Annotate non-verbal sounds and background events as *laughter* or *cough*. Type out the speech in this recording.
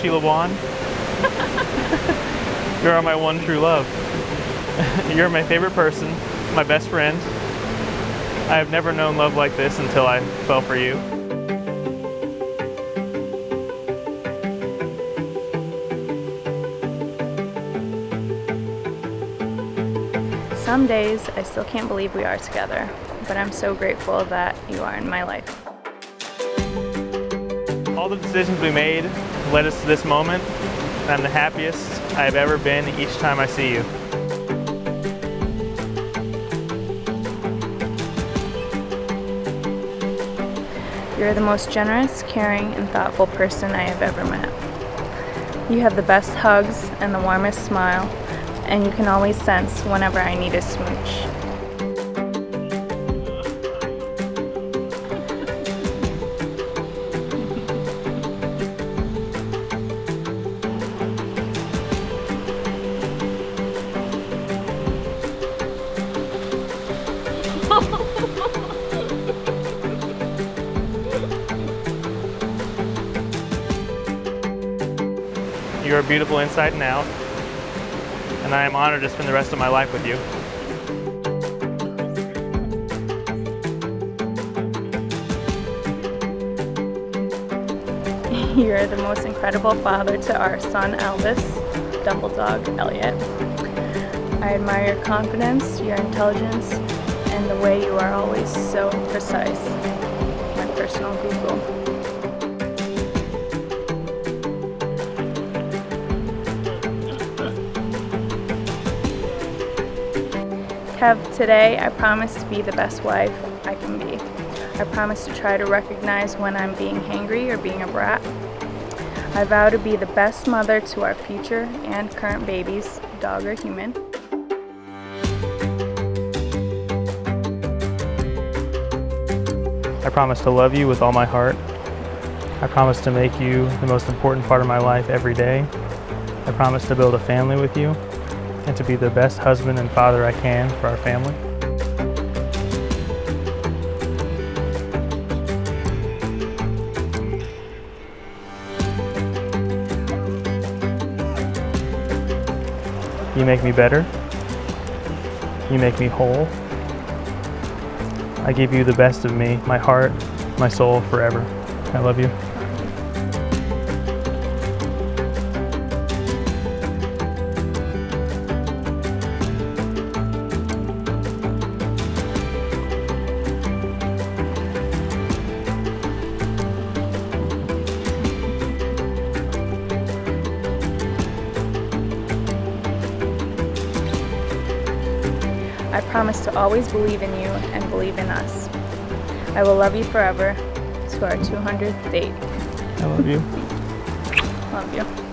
Sheila Wan. *laughs* You're my one true love. *laughs* You're my favorite person, my best friend. I have never known love like this until I fell for you. Some days I still can't believe we are together, but I'm so grateful that you are in my life. All the decisions we made led us to this moment, and I'm the happiest I've ever been each time I see you. You're the most generous, caring, and thoughtful person I have ever met. You have the best hugs and the warmest smile, and you can always sense whenever I need a smooch. You are beautiful inside and out, and I am honored to spend the rest of my life with you. *laughs* You're the most incredible father to our son Elvis, double dog Elliot. I admire your confidence, your intelligence, and the way you are always so precise. Kev, today I promise to be the best wife I can be. I promise to try to recognize when I'm being hangry or being a brat. I vow to be the best mother to our future and current babies, dog or human. I promise to love you with all my heart. I promise to make you the most important part of my life every day. I promise to build a family with you and to be the best husband and father I can for our family. You make me better. You make me whole. I give you the best of me, my heart, my soul, forever. I love you. I promise to always believe in you and believe in us. I will love you forever to our 200th date. I love you. Love you.